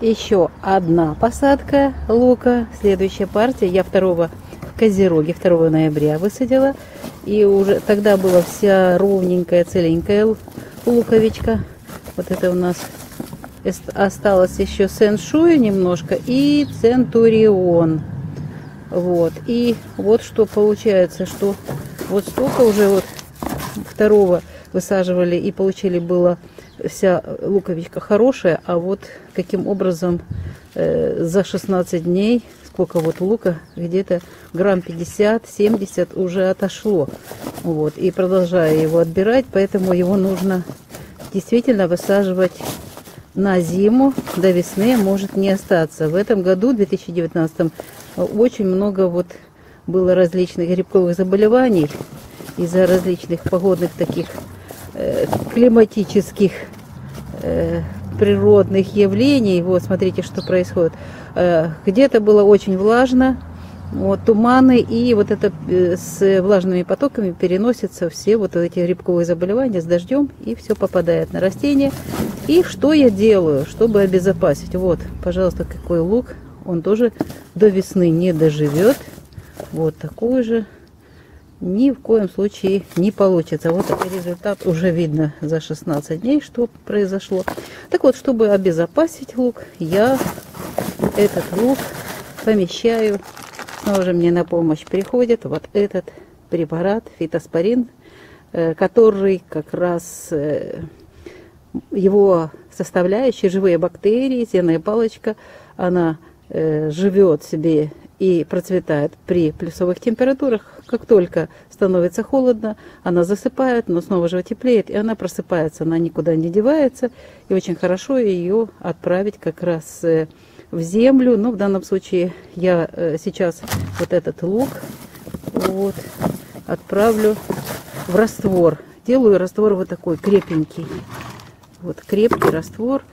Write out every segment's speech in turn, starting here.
еще одна посадка лука. Следующая партия. Я 2 Козероги 2 ноября высадила. И уже тогда была вся ровненькая, целенькая луковичка. Вот это у нас осталось еще сен-шуй немножко и центурион. Вот. И вот что получается, что вот столько уже вот второго высаживали и получили было вся луковичка хорошая, а вот каким образом э, за 16 дней, сколько вот лука, где-то грамм 50-70 уже отошло. Вот, и продолжаю его отбирать, поэтому его нужно действительно высаживать на зиму, до весны может не остаться. В этом году, 2019, очень много вот было различных грибковых заболеваний из-за различных погодных таких климатических э, природных явлений. Вот смотрите, что происходит. Э, где-то было очень влажно, вот туманы и вот это э, с влажными потоками переносятся все вот эти грибковые заболевания с дождем и все попадает на растения. И что я делаю, чтобы обезопасить? Вот, пожалуйста, какой лук. Он тоже до весны не доживет. Вот такой же ни в коем случае не получится. Вот результат уже видно за 16 дней, что произошло. Так вот, чтобы обезопасить лук, я этот лук помещаю Снова мне на помощь приходит вот этот препарат фитоспорин, э, который как раз э, его составляющие, живые бактерии, зеленая палочка, она э, живет себе и процветает при плюсовых температурах. Как только становится холодно, она засыпает, но снова же теплеет, и она просыпается, она никуда не девается. И очень хорошо ее отправить как раз в землю. Но в данном случае я э, сейчас вот этот лук вот, отправлю в раствор. Делаю раствор вот такой крепенький. Вот крепкий раствор.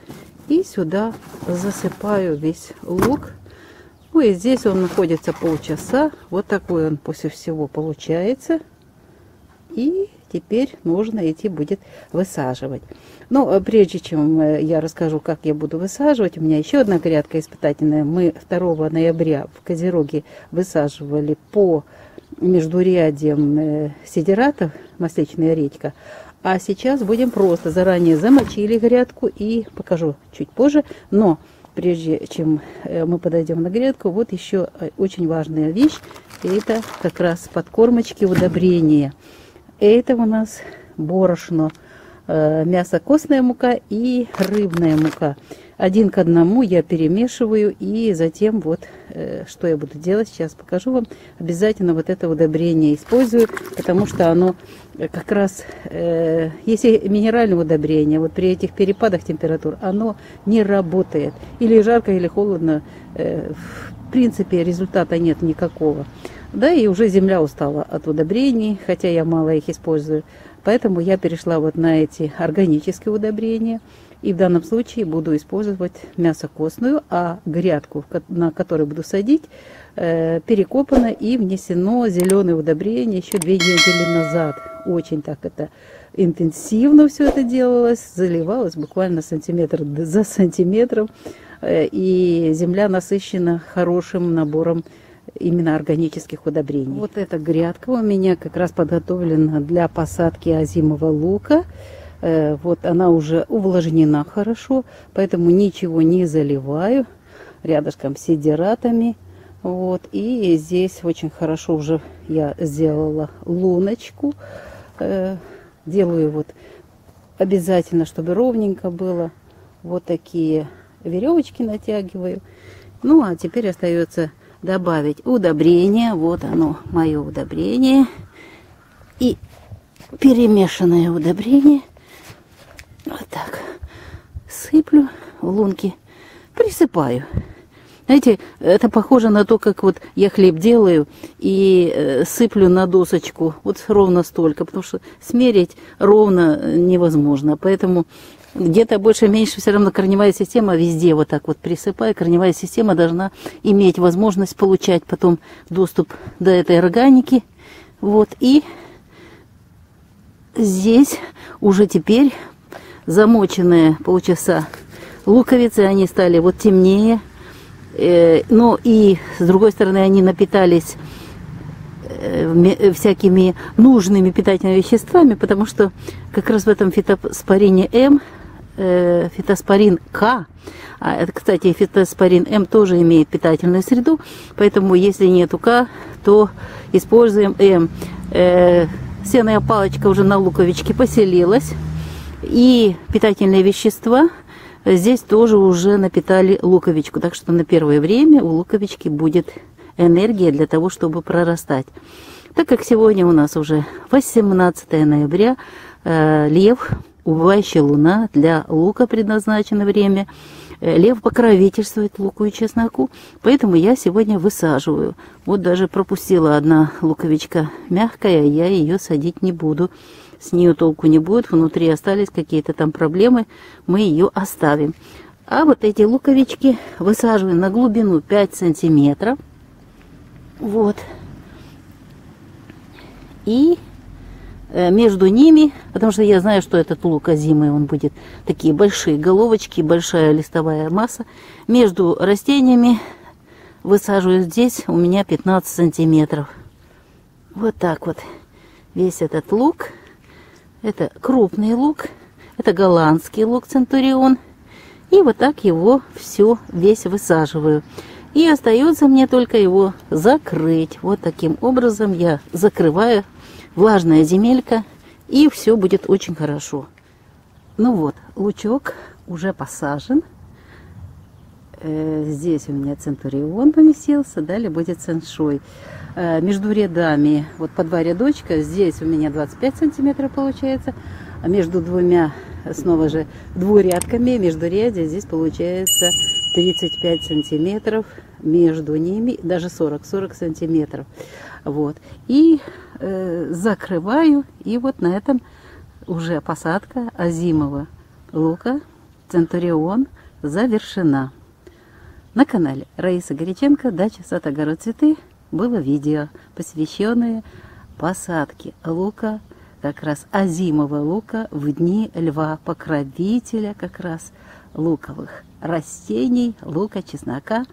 И сюда засыпаю весь лук. Ну и здесь он находится полчаса. Вот такой он после всего получается. И теперь нужно идти будет высаживать. Но э, прежде чем э, я расскажу, как я буду высаживать, у меня еще одна грядка испытательная. Мы 2 ноября в Козероге высаживали по междурядьям э, сидератов, масличная редька. А сейчас будем просто заранее замочили грядку и покажу чуть позже. Но прежде чем мы подойдем на грядку, вот еще очень важная вещь. Это как раз подкормочки удобрения. Это у нас борошно, э, мясо костная мука и рыбная мука. Один к одному я перемешиваю и затем вот э, что я буду делать, сейчас покажу вам. Обязательно вот это удобрение использую, потому что оно как раз, э, если минеральное удобрение, вот при этих перепадах температур, оно не работает. Или жарко, или холодно, в принципе результата нет никакого. Да, и уже земля устала от удобрений, хотя я мало их использую. Поэтому я перешла вот на эти органические удобрения. И в данном случае буду использовать мясо костную, а грядку, на которой буду садить, э, перекопано и внесено зеленое удобрение еще две недели назад. Очень так это интенсивно все это делалось, заливалось буквально сантиметр за сантиметром. Э, и земля насыщена хорошим набором именно органических удобрений. Вот эта грядка у меня как раз подготовлена для посадки озимого лука. Э, вот она уже увлажнена хорошо, поэтому ничего не заливаю. Рядышком сидератами. Вот. И здесь очень хорошо уже я сделала луночку. Э, делаю вот обязательно, чтобы ровненько было. Вот такие веревочки натягиваю. Ну, а теперь остается добавить удобрение. Вот оно, мое удобрение. И перемешанное удобрение. Вот так. Сыплю в лунки. Присыпаю. Знаете, это похоже на то, как вот я хлеб делаю и э, сыплю на досочку вот ровно столько, потому что смерить ровно невозможно. Поэтому где-то больше-меньше все равно корневая система везде вот так вот присыпая. Корневая система должна иметь возможность получать потом доступ до этой органики. Вот, и здесь уже теперь замоченная полчаса луковицы, они стали вот темнее. Э, ну и с другой стороны они напитались э, всякими нужными питательными веществами, потому что как раз в этом фитоспорине М, э, фитоспорин К, а это, кстати, фитоспорин М тоже имеет питательную среду, поэтому если нету К, то используем М. Э, сеная палочка уже на луковичке поселилась, и питательные вещества – Здесь тоже уже напитали луковичку, так что на первое время у луковички будет энергия для того, чтобы прорастать. Так как сегодня у нас уже 18 ноября, э, лев, убывающая луна, для лука предназначено время. Э, лев покровительствует луку и чесноку, поэтому я сегодня высаживаю. Вот даже пропустила одна луковичка мягкая, я ее садить не буду с нее толку не будет, внутри остались какие-то там проблемы, мы ее оставим. А вот эти луковички высаживаем на глубину 5 сантиметров. Вот. И э, между ними, потому что я знаю, что этот лук озимый, он будет такие большие головочки, большая листовая масса. Между растениями высаживаю здесь у меня 15 сантиметров. Вот так вот весь этот лук. Это крупный лук, это голландский лук Центурион. И вот так его все весь высаживаю. И остается мне только его закрыть. Вот таким образом я закрываю влажная земелька, и все будет очень хорошо. Ну вот, лучок уже посажен. Э, здесь у меня Центурион поместился, далее будет Сеншой. Э, между рядами, вот по два рядочка, здесь у меня 25 сантиметров получается, а между двумя, снова же, двурядками, между ряде здесь получается 35 сантиметров, между ними даже 40, 40 сантиметров. Вот. И э, закрываю, и вот на этом уже посадка озимого лука Центурион завершена. На канале Раиса Горяченко, дача сад огород цветы было видео, посвященное посадке лука, как раз озимого лука в дни льва, покровителя как раз луковых растений, лука, чеснока.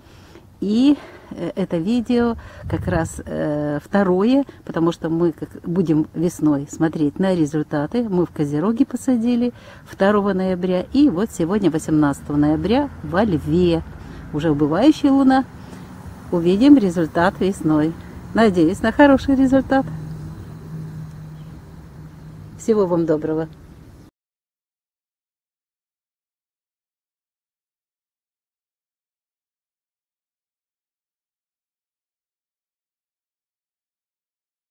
И э, это видео как раз э, второе, потому что мы как будем весной смотреть на результаты. Мы в Козероге посадили 2 ноября, и вот сегодня, 18 ноября, во Льве, уже убывающая луна, увидим результат весной. Надеюсь на хороший результат. Всего вам доброго.